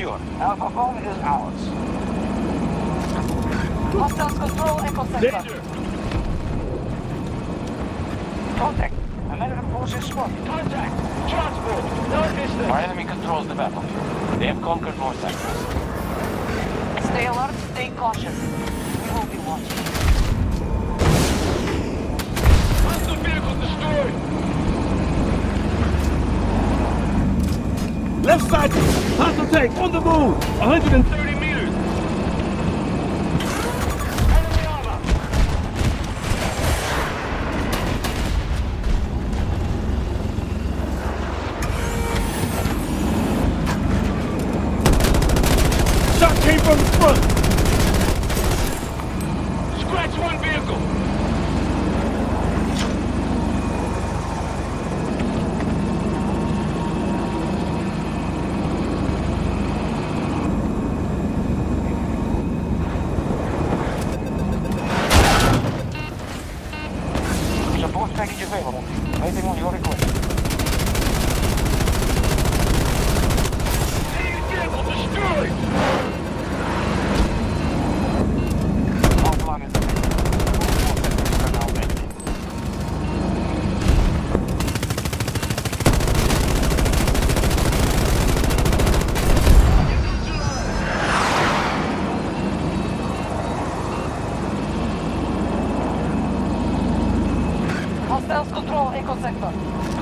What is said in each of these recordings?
secure. Alpha phone is ours. Control echo sector. Contact. American forces spotted. Contact. Transport. No distance. Our enemy controls the battlefield. They have conquered more sectors. Stay alert. Stay cautious. We will be watching. Hostile vehicle destroyed. Left side, hostile tank on the move, 130 les consacre pas.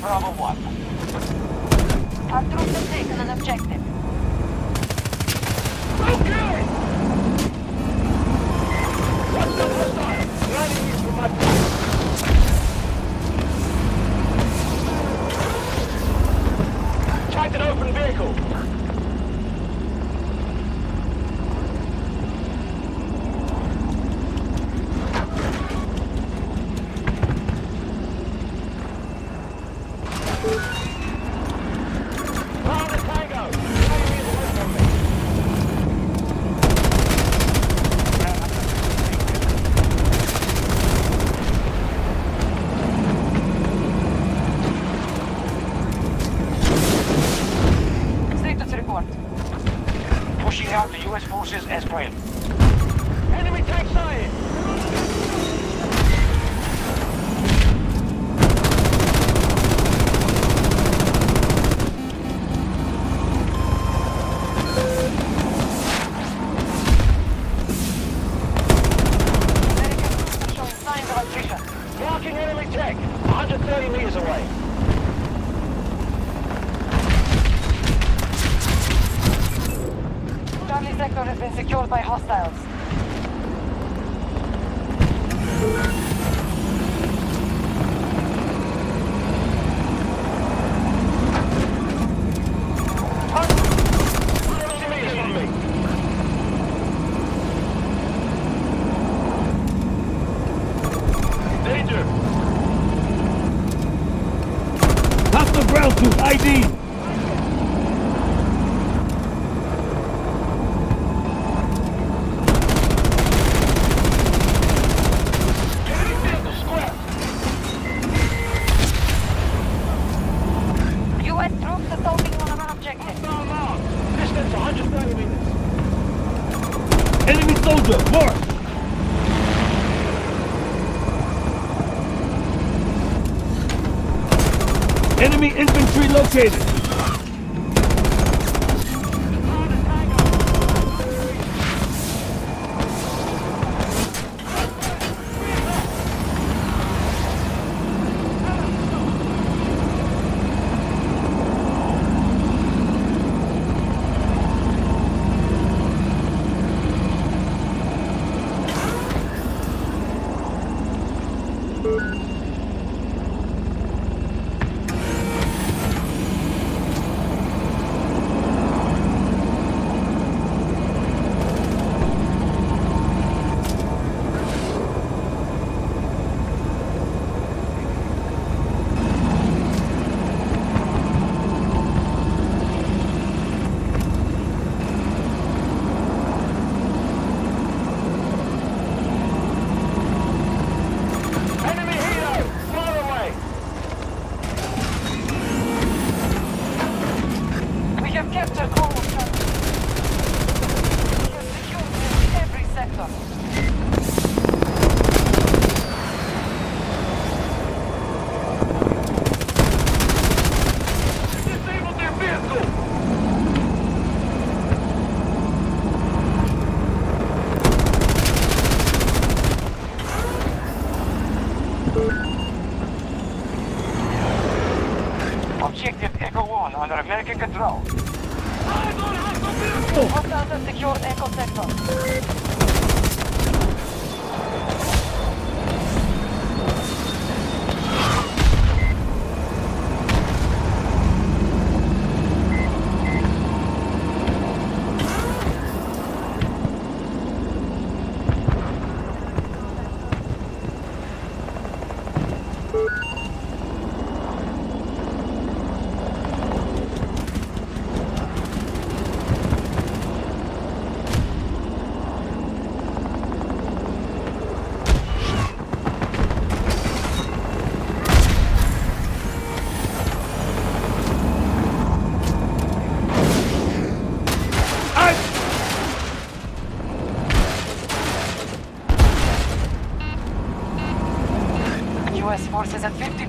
Bravo 1. Our troops have taken an objective.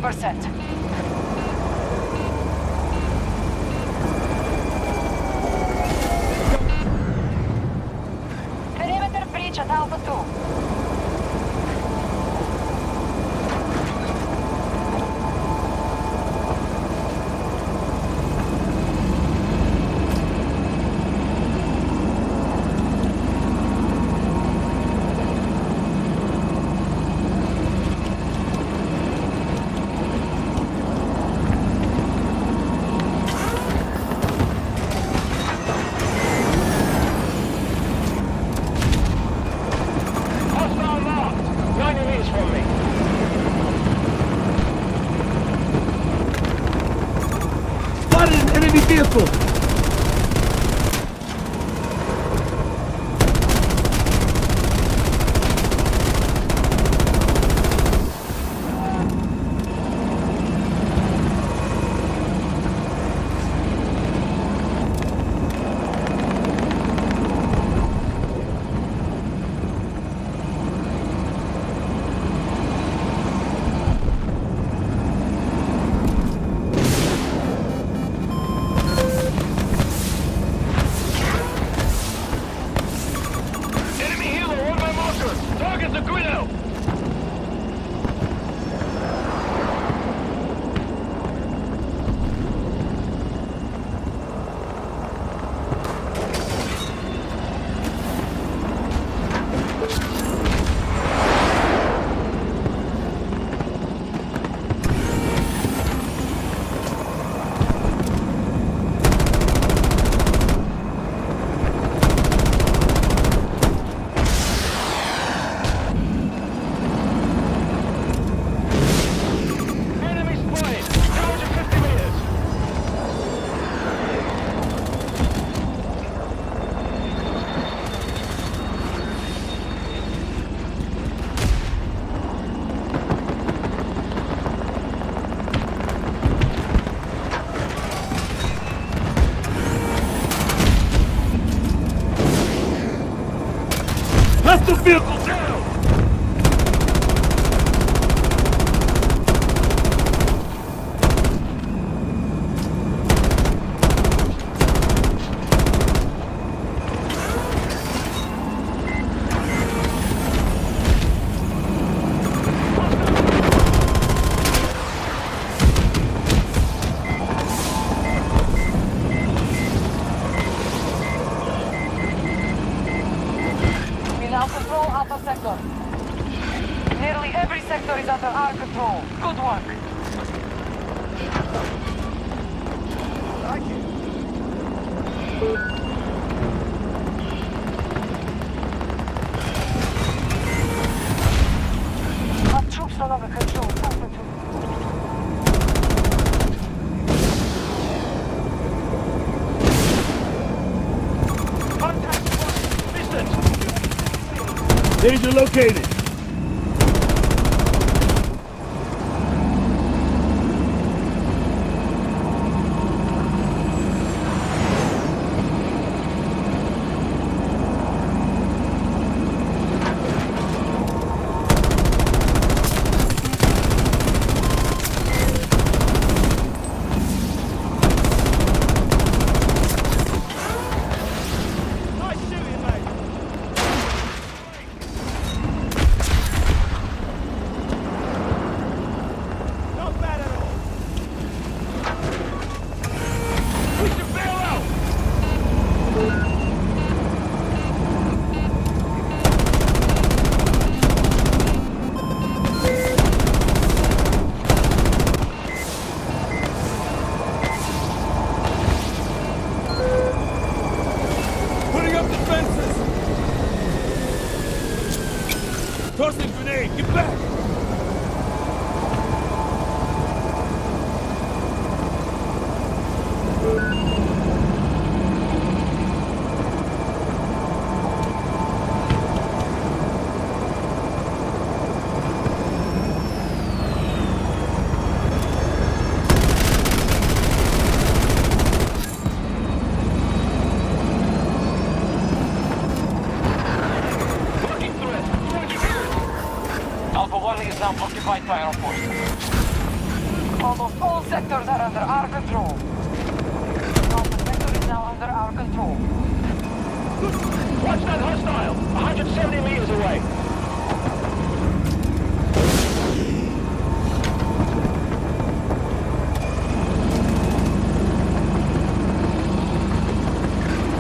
50%. Spotted an That's the vehicle down! Now control Alpha Sector. Nearly every sector is under our control. Good work. Like it. Our troops no longer control Danger located. Tossing grenade, get back! Now occupied by our forces. Almost all sectors are under our control. Alpha Sector is now under our control. Watch that hostile. 170 meters away.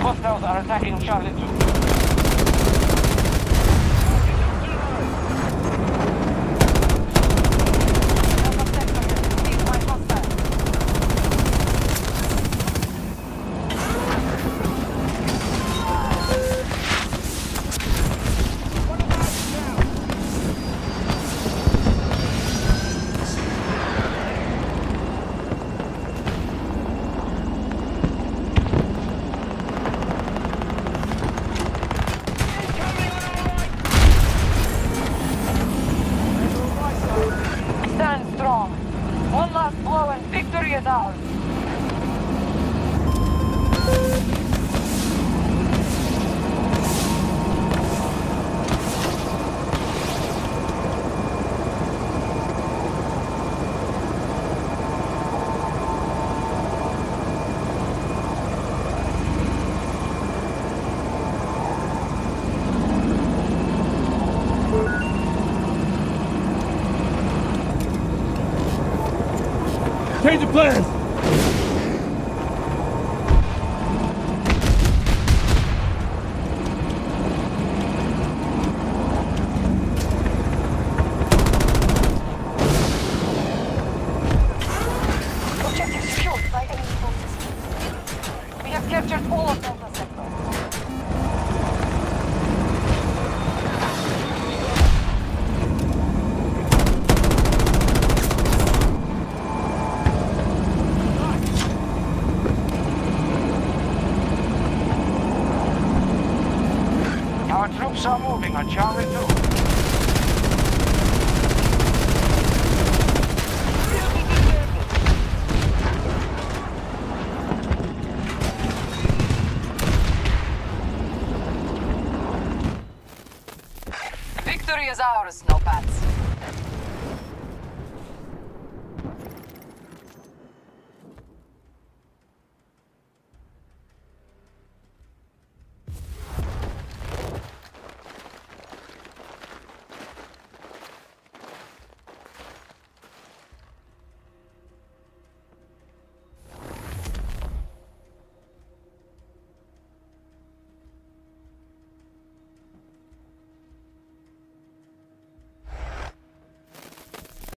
Hostiles are attacking Charlie 2. Change of plans!